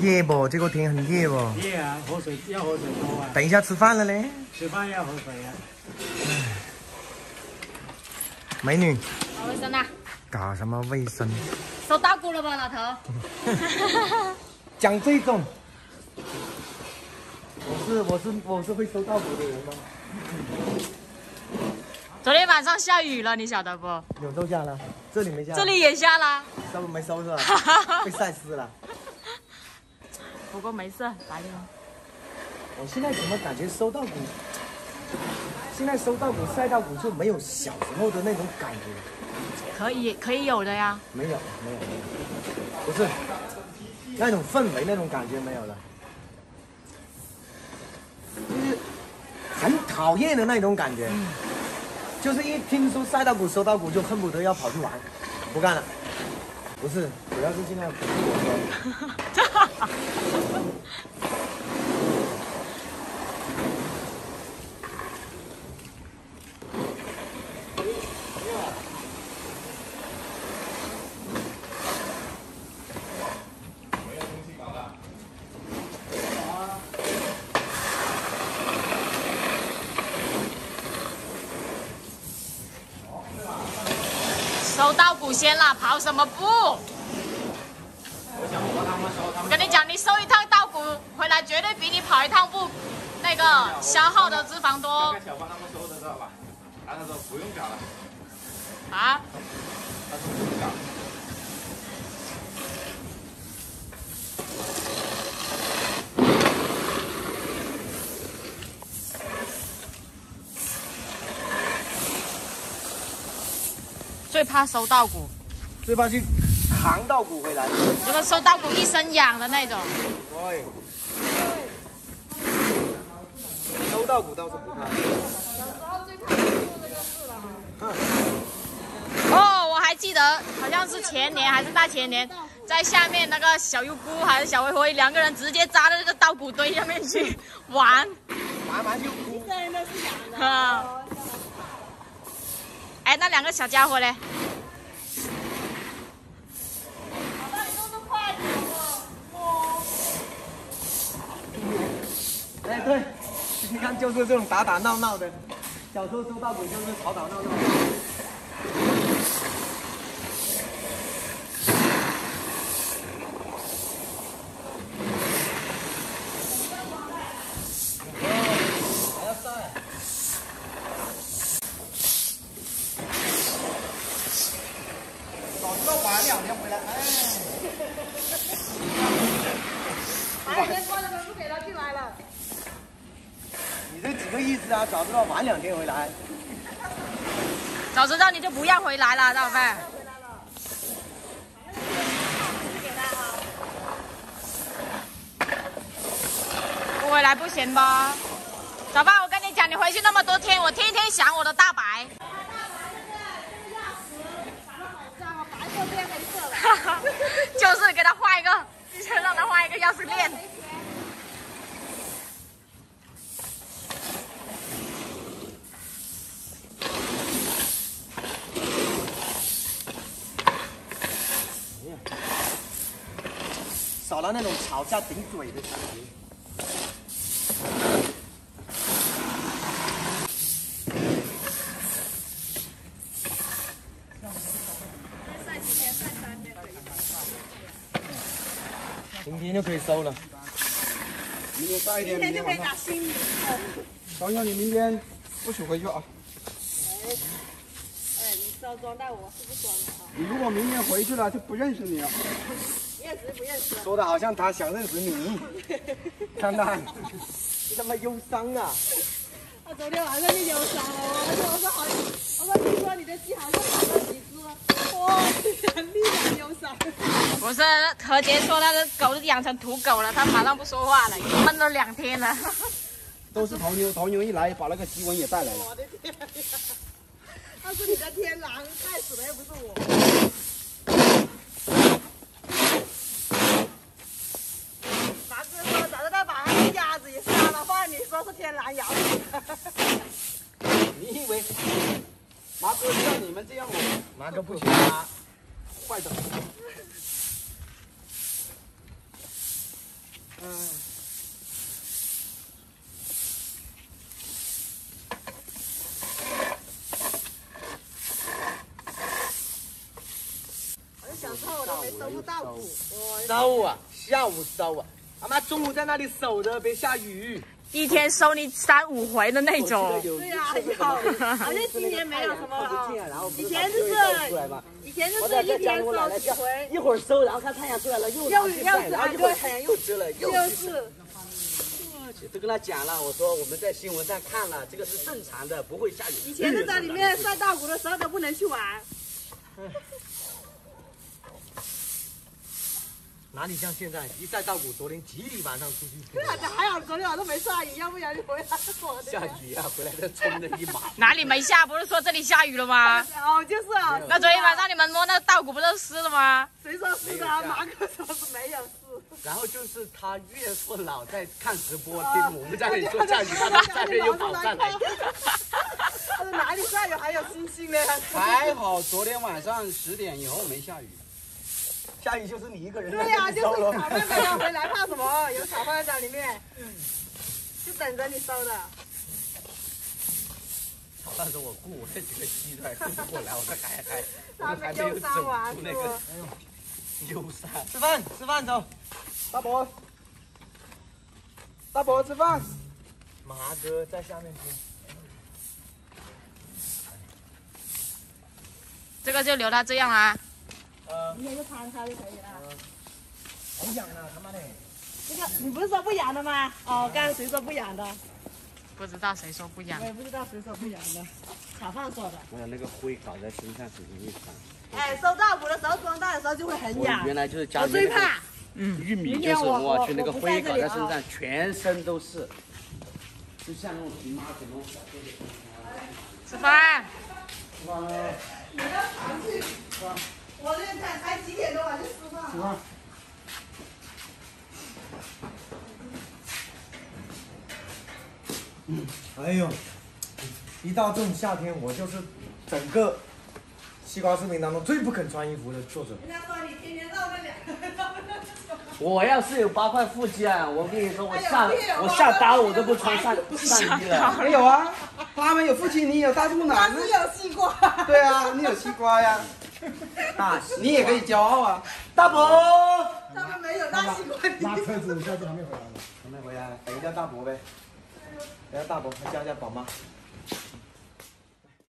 热不？这个天很热不？热啊，喝水要喝水多啊。等一下吃饭了嘞。吃饭要喝水啊。美女。搞卫生啊！搞什么卫生？收稻谷了吧，老头？讲这种。我是我是我是会收稻谷的人吗？昨天晚上下雨了，你晓得不？有都下了，这里没下。这里也下了。收没收是吧？被晒湿了。不过没事，白天。我现在怎么感觉收稻谷？现在收稻谷、晒稻谷就没有小时候的那种感觉。可以，可以有的呀。没有，没有，没有。不是，那种氛围、那种感觉没有了。就是很讨厌的那种感觉。就是一听说赛道谷、收稻谷，就恨不得要跑去玩，不干了。不是，主要是今天不是我说。收稻谷先啦，跑什么步？我跟你讲，你收一趟稻谷回来，绝对比你跑一趟步那个消耗的脂肪多。小帮他们收的知道吧？他说不用搞了。啊？他说不用搞。最怕收稻谷，最怕去扛稻谷回来。如果收稻谷一身痒的那种。对。收稻谷倒是不怕。小时候最怕做这个事了。哦，我还记得，好像是前年还是大前年，在下面那个小优姑还是小灰灰两个人直接扎到这个稻谷堆下面去玩。玩完就哭。真的是痒的。哎，那两个小家伙嘞？好像你都是快点哦。哎，对，你看就是这种打打闹闹的，小时候收到鬼就是吵吵闹闹要晒。早知道晚两天回来，哎。晚两天过了，不给他进来了。你这几个意思啊？早知道晚两天回来。早知道你就不要回来了，大范。不回来不行吧？小范，我跟你讲，你回去那么多天，我天天想我的大白。哈哈，就是给他换一个，就让他换一个钥匙链。少了那种吵架顶嘴的感觉。明天就可以收了。明天晒一点，明天就可以晚上。打新的。小妞，你明天不许回去啊！是要装带我，是不装的啊？你如果明天回去了，就不认识你了。认识不认识？说的好像他想认识你，看看，你他妈忧伤啊！他昨天晚上就忧伤了，我说我说好，我说听说你的鸡好像跑了几只，哇，立马忧伤。不是何洁说他的狗养成土狗了，他马上不说话了，闷了两天了。都是头牛，头牛一来，把那个鸡瘟也带来了。我的天呀！那是你的天狼，害死的又不是我。马哥说早知道把那鸭子也杀了，换你说是天狼咬死的。你以为麻哥像你们这样我马哥不行啊，坏的？嗯就想说我都没收过稻谷，收啊，下午收啊，他妈中午在那里守着，别下雨。一天收你三五回的那种。对呀、有，好像今年没有什么啊。以前就是以前就是一天收几回，一会儿收，然后看太阳出来了又又去晒又然后一会儿太阳又遮了，又去晒是都跟他讲了，我说我们在新闻上看了，这个是正常的，不会下雨。以前是在里面晒稻谷的时候都不能去玩，哪里像现在一晒稻谷，昨天几里晚上出去对啊，还好昨天晚上没下雨，要不然就回来我。下雨啊，回来再冲了一把。哪里没下？不是说这里下雨了吗？哦，就是啊，那昨天晚上你们摸那个稻谷不都湿了吗？谁说湿的啊？马哥说是没有湿。然后就是他岳父老在看直播，听我们在那里说下雨，他们下面又跑上来。他说哪里下雨还有星星呢？还好昨天晚上十点以后没下雨。下雨就是你一个人对呀、就是。小妹妹要回来，怕什么？有炒饭在里面，就等着你收的。但是我雇我那几个鸡都还顾不过来，我说还还我他们还没有整出那个吧？忧伤。吃饭，吃饭走。大伯，大伯吃饭。麻哥在下面听。这个就留它这样啦。明天就摊开就可以了。好痒啊，他妈的！这个你不是说不养的吗？哦，刚才谁说不养的？不知道谁说不养我。也不知道谁说不养的，炒饭做的。我那个灰搞在身上很容易长。哎，收稻谷的时候装袋的时候就会很痒。原来就是家里最怕。嗯玉米，就是我去那个灰搞在身上，全身都是，就像那种荨麻疹那种小疙瘩。吃饭。我这才才几点钟啊？就吃饭。嗯哎呦，一到这种夏天，我就是整个西瓜视频当中最不肯穿衣服的作者。人家说你天天绕着两个。我要是有八块腹肌啊，我跟你说，我哎下我下刀我都不穿上上衣了。没有啊，他们有腹肌，你有大肚腩。只有西瓜。对啊，你有西瓜呀，大你也可以骄傲啊。大伯，他们没有大西瓜。拉车子下去还没回来呢，还没回来，等一下大伯呗，等一下大伯，叫一下宝妈。